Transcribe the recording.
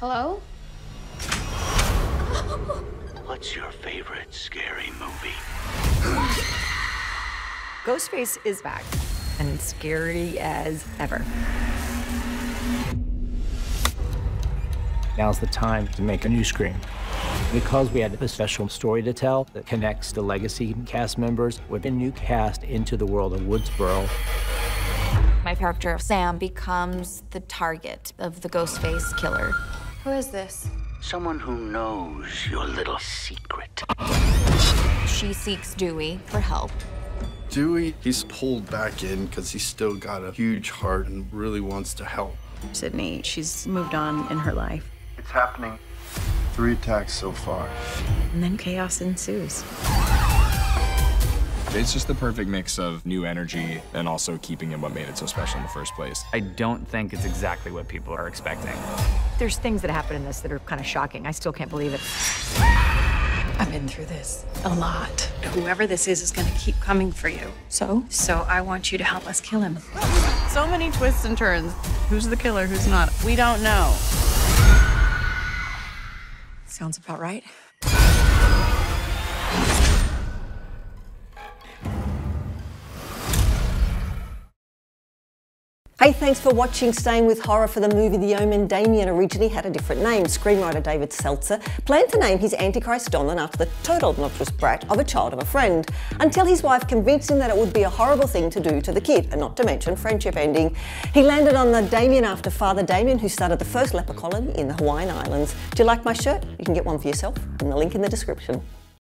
Hello? What's your favorite scary movie? Ghostface is back and scary as ever. Now's the time to make a new Scream. Because we had a special story to tell that connects the legacy cast members with a new cast into the world of Woodsboro. My character, Sam, becomes the target of the Ghostface killer. Who is this? Someone who knows your little secret. She seeks Dewey for help. Dewey, he's pulled back in because he's still got a huge heart and really wants to help. Sidney, she's moved on in her life. It's happening. Three attacks so far. And then chaos ensues. It's just the perfect mix of new energy and also keeping in what made it so special in the first place. I don't think it's exactly what people are expecting. There's things that happen in this that are kind of shocking. I still can't believe it. I've been through this a lot. Whoever this is is going to keep coming for you. So? So I want you to help us kill him. So many twists and turns. Who's the killer, who's not? We don't know. Sounds about right. Hey, thanks for watching Staying with Horror for the movie The Omen. Damien originally had a different name. Screenwriter David Seltzer planned to name his Antichrist Donlan after the total obnoxious brat of a child of a friend, until his wife convinced him that it would be a horrible thing to do to the kid, and not to mention friendship ending. He landed on the Damien after Father Damien, who started the first leper colony in the Hawaiian Islands. Do you like my shirt? You can get one for yourself, and the link in the description.